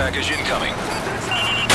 package incoming.